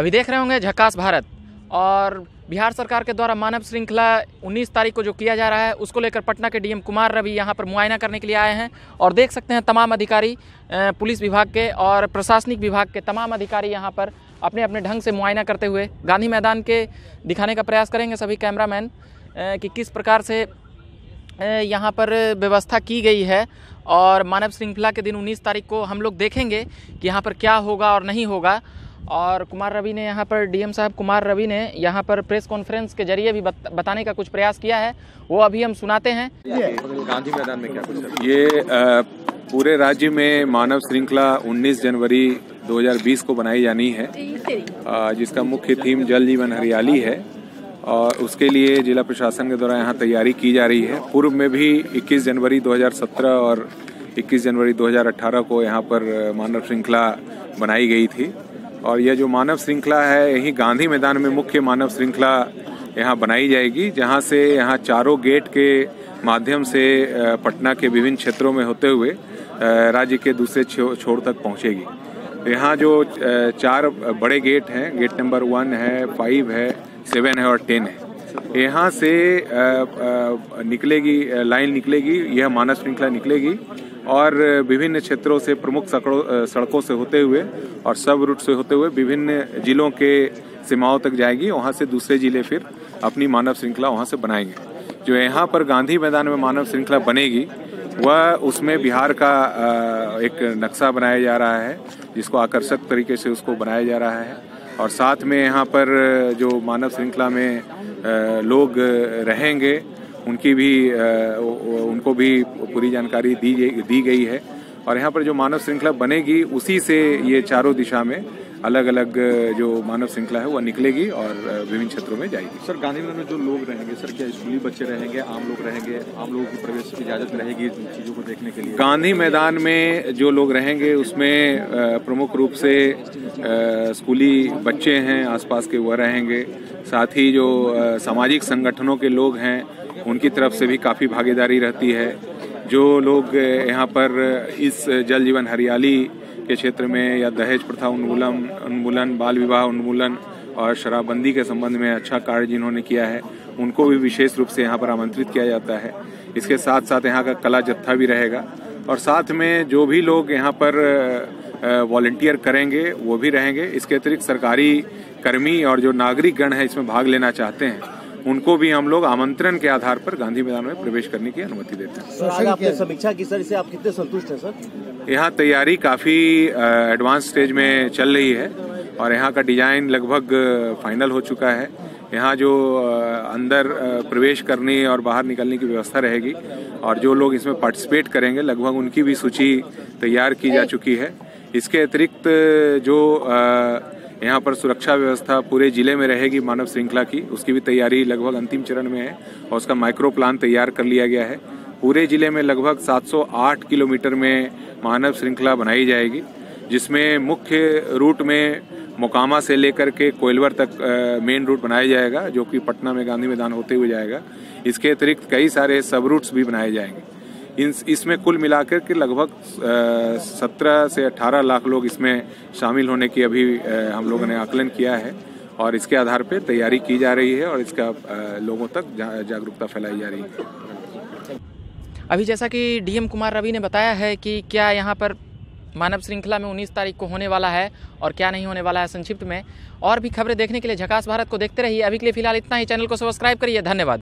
अभी देख रहे होंगे झकास भारत और बिहार सरकार के द्वारा मानव श्रृंखला 19 तारीख को जो किया जा रहा है, उसको लेकर पटना के डीएम कुमार रवि यहाँ पर मुआयना करने के लिए आए हैं और देख सकते हैं तमाम अधिकारी पुलिस विभाग के और प्रशासनिक विभाग के तमाम अधिकारी यहाँ पर अपने अपने ढंग से मुआयना करते हुए गांधी मैदान के दिखाने का प्रयास करेंगे सभी कैमरामैन कि किस प्रकार से यहाँ पर व्यवस्था की गई है और मानव श्रृंखला के दिन 19 तारीख को हम लोग देखेंगे कि यहाँ पर क्या होगा और नहीं होगा। और कुमार रवि ने यहाँ पर डीएम साहब कुमार रवि ने यहाँ पर प्रेस कॉन्फ्रेंस के ज़रिए भी बत, बताने का कुछ प्रयास किया है। वो अभी हम सुनाते हैं। गांधी मैदान में क्या कुछ है? ये पूरे राज्य में मानव श्रृंखला 19 जनवरी 2020 को बनाई जानी है जिसका मुख्य थीम जल जीवन हरियाली है और उसके लिए जिला प्रशासन के द्वारा यहाँ तैयारी की जा रही है। पूर्व में भी 21 जनवरी 2017 और 21 जनवरी 2018 को यहाँ पर मानव श्रृंखला बनाई गई थी। और यह जो मानव श्रृंखला है, यही गांधी मैदान में मुख्य मानव श्रृंखला यहाँ बनाई जाएगी, जहाँ से यहाँ चारों गेट के माध्यम से पटना के विभिन्न क्षेत्रों में होते हुए राज्य के दूसरे छोर तक पहुँचेगी। यहाँ जो चार बड़े गेट हैं, गेट नंबर वन है, फाइव है, सेवन है और टेन है। यहाँ से निकलेगी लाइन निकलेगी, यह मानव श्रृंखला निकलेगी। और विभिन्न क्षेत्रों से, प्रमुख सड़कों से होते हुए और सब रूट से होते हुए विभिन्न जिलों के सीमाओं तक जाएगी। वहाँ से दूसरे ज़िले फिर अपनी मानव श्रृंखला वहाँ से बनाएँगे। जो यहाँ पर गांधी मैदान में मानव श्रृंखला बनेगी, वह उसमें बिहार का एक नक्शा बनाया जा रहा है, जिसको आकर्षक तरीके से उसको बनाया जा रहा है। और साथ में यहाँ पर जो मानव श्रृंखला में लोग रहेंगे उनकी भी उनको भी पूरी जानकारी दी दी गई है। और यहाँ पर जो मानव श्रृंखला बनेगी उसी से ये चारों दिशा में अलग अलग जो मानव श्रृंखला है वह निकलेगी और विभिन्न क्षेत्रों में जाएगी। सर गांधी मैदान में जो लोग रहेंगे सर क्या स्कूली बच्चे रहेंगे आम लोग रहेंगे आम लोगों की प्रवेश की इजाज़त रहेगी इन चीज़ों को देखने के लिए? गांधी मैदान में जो लोग रहेंगे उसमें प्रमुख रूप से स्कूली बच्चे हैं आसपास के वह रहेंगे। साथ ही जो सामाजिक संगठनों के लोग हैं उनकी तरफ़ से भी काफ़ी भागीदारी रहती है। जो लोग यहाँ पर इस जल जीवन हरियाली के क्षेत्र में, या दहेज प्रथा उन्मूलन उन्मूलन, बाल विवाह उन्मूलन और शराबबंदी के संबंध में अच्छा कार्य जिन्होंने किया है, उनको भी विशेष रूप से यहाँ पर आमंत्रित किया जाता है। इसके साथ साथ यहाँ का कला जत्था भी रहेगा और साथ में जो भी लोग यहाँ पर वॉल्टियर करेंगे, वो भी रहेंगे। इसके अतिरिक्त सरकारी कर्मी और जो नागरिक गण है, इसमें भाग लेना चाहते हैं। उनको भी हम लोग आमंत्रण के आधार पर गांधी मैदान में प्रवेश करने की अनुमति देते हैं। सर आपने समीक्षा की सर इससे आप कितने संतुष्ट हैं सर? यहाँ तैयारी काफ़ी एडवांस स्टेज में चल रही है और यहाँ का डिज़ाइन लगभग फाइनल हो चुका है। यहाँ जो अंदर प्रवेश करने और बाहर निकलने की व्यवस्था रहेगी और जो लोग इसमें पार्टिसिपेट करेंगे लगभग उनकी भी सूची तैयार की जा चुकी है। इसके अतिरिक्त जो अ, यहाँ पर सुरक्षा व्यवस्था पूरे ज़िले में रहेगी मानव श्रृंखला की। उसकी भी तैयारी लगभग अंतिम चरण में है और उसका माइक्रो प्लान तैयार कर लिया गया है। पूरे ज़िले में लगभग 708 किलोमीटर में मानव श्रृंखला बनाई जाएगी, जिसमें मुख्य रूट में मोकामा से लेकर के कोयलवर तक मेन रूट बनाया जाएगा, जो कि पटना में गांधी मैदान होते हुए जाएगा। इसके अतिरिक्त कई सारे सब रूट्स भी बनाए जाएँगे। इन, इसमें कुल मिलाकर के लगभग सत्रह से अठारह लाख लोग इसमें शामिल होने की अभी हम लोगों ने आकलन किया है। और इसके आधार पर तैयारी की जा रही है और इसका लोगों तक जागरूकता फैलाई जा रही है। अभी जैसा कि डीएम कुमार रवि ने बताया है कि क्या यहाँ पर मानव श्रृंखला में 19 तारीख को होने वाला है और क्या नहीं होने वाला है संक्षिप्त में। और भी खबरें देखने के लिए झकास भारत को देखते रहिए। अभी के लिए फ़िलहाल इतना ही। चैनल को सब्सक्राइब करिए। धन्यवाद।